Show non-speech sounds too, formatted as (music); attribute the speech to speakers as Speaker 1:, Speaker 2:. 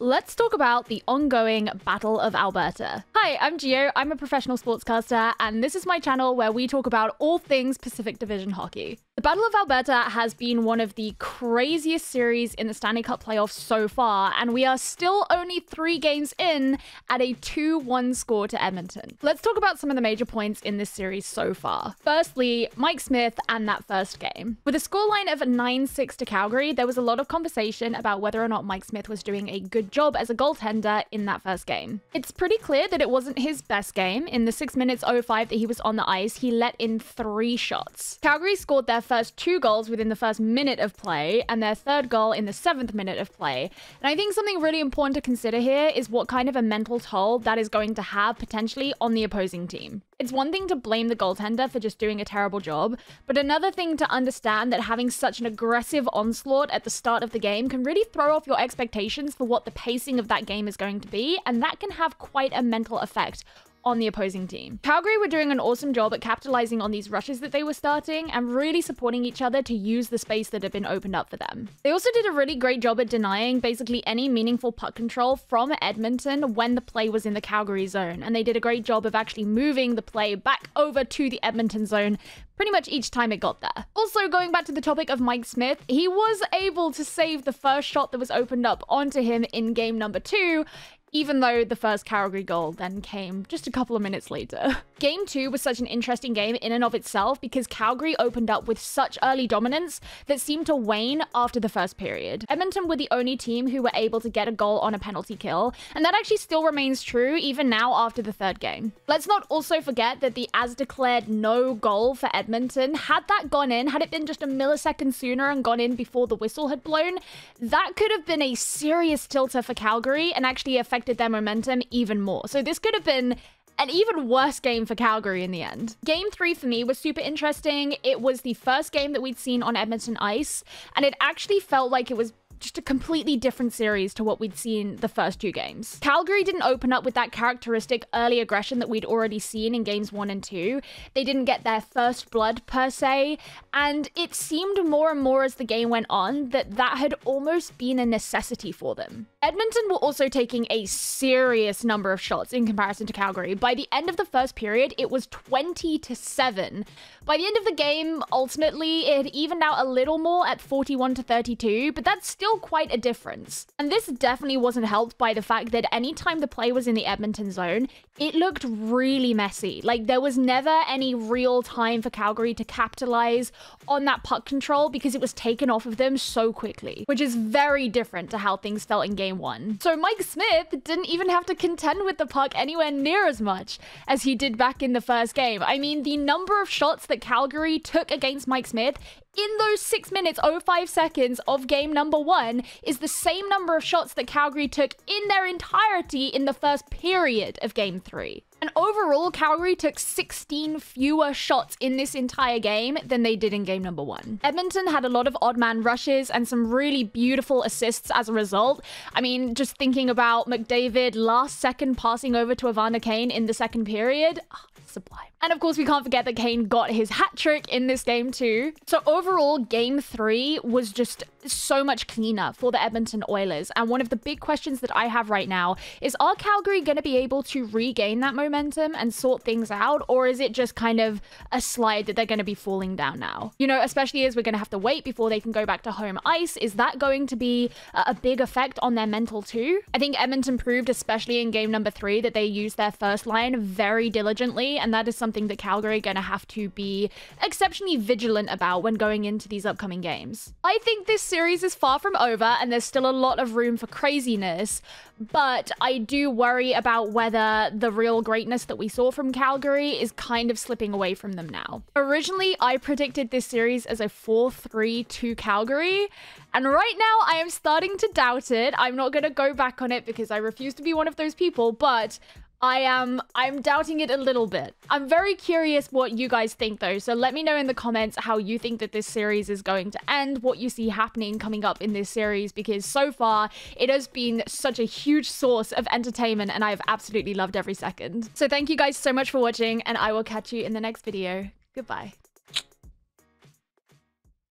Speaker 1: let's talk about the ongoing Battle of Alberta. Hi, I'm Geo. I'm a professional sportscaster, and this is my channel where we talk about all things Pacific Division hockey. The Battle of Alberta has been one of the craziest series in the Stanley Cup playoffs so far, and we are still only three games in at a 2 1 score to Edmonton. Let's talk about some of the major points in this series so far. Firstly, Mike Smith and that first game. With a scoreline of 9 6 to Calgary, there was a lot of conversation about whether or not Mike Smith was doing a good job as a goaltender in that first game. It's pretty clear that it wasn't his best game. In the 6 minutes 05 that he was on the ice, he let in three shots. Calgary scored their first two goals within the first minute of play and their third goal in the seventh minute of play. And I think something really important to consider here is what kind of a mental toll that is going to have potentially on the opposing team. It's one thing to blame the goaltender for just doing a terrible job, but another thing to understand that having such an aggressive onslaught at the start of the game can really throw off your expectations for what the pacing of that game is going to be, and that can have quite a mental effect on the opposing team. Calgary were doing an awesome job at capitalizing on these rushes that they were starting and really supporting each other to use the space that had been opened up for them. They also did a really great job at denying basically any meaningful puck control from Edmonton when the play was in the Calgary zone, and they did a great job of actually moving the play back over to the Edmonton zone pretty much each time it got there. Also, going back to the topic of Mike Smith, he was able to save the first shot that was opened up onto him in game number two even though the first Calgary goal then came just a couple of minutes later. (laughs) Game 2 was such an interesting game in and of itself because Calgary opened up with such early dominance that seemed to wane after the first period. Edmonton were the only team who were able to get a goal on a penalty kill, and that actually still remains true even now after the third game. Let's not also forget that the as declared no goal for Edmonton, had that gone in, had it been just a millisecond sooner and gone in before the whistle had blown, that could have been a serious tilter for Calgary and actually affected affected their momentum even more. So this could have been an even worse game for Calgary in the end. Game three for me was super interesting. It was the first game that we'd seen on Edmonton ice, and it actually felt like it was just a completely different series to what we'd seen the first two games. Calgary didn't open up with that characteristic early aggression that we'd already seen in games one and two. They didn't get their first blood per se, and it seemed more and more as the game went on that that had almost been a necessity for them. Edmonton were also taking a serious number of shots in comparison to Calgary. By the end of the first period, it was 20 to 7. By the end of the game, ultimately, it had evened out a little more at 41 to 32, but that's still quite a difference. And this definitely wasn't helped by the fact that anytime the play was in the Edmonton zone, it looked really messy. Like there was never any real time for Calgary to capitalize on that puck control because it was taken off of them so quickly, which is very different to how things felt in game one. So Mike Smith didn't even have to contend with the puck anywhere near as much as he did back in the first game. I mean, the number of shots that Calgary took against Mike Smith in those 6 minutes 05 seconds of game number 1 is the same number of shots that Calgary took in their entirety in the first period of game 3. And overall, Calgary took 16 fewer shots in this entire game than they did in game number one. Edmonton had a lot of odd man rushes and some really beautiful assists as a result. I mean, just thinking about McDavid last second passing over to Evander Kane in the second period, oh, sublime. And of course, we can't forget that Kane got his hat trick in this game too. So overall, game three was just so much cleaner for the Edmonton Oilers. And one of the big questions that I have right now is are Calgary going to be able to regain that momentum and sort things out? Or is it just kind of a slide that they're going to be falling down now? You know, especially as we're going to have to wait before they can go back to home ice. Is that going to be a big effect on their mental too? I think Edmonton proved, especially in game number three, that they used their first line very diligently. And that is something that Calgary are going to have to be exceptionally vigilant about when going into these upcoming games. I think this series is far from over and there's still a lot of room for craziness, but I do worry about whether the real greatness that we saw from Calgary is kind of slipping away from them now. Originally, I predicted this series as a 4-3-2 Calgary, and right now I am starting to doubt it. I'm not going to go back on it because I refuse to be one of those people, but I am I'm doubting it a little bit. I'm very curious what you guys think though. So let me know in the comments how you think that this series is going to end, what you see happening coming up in this series because so far it has been such a huge source of entertainment and I've absolutely loved every second. So thank you guys so much for watching and I will catch you in the next video. Goodbye.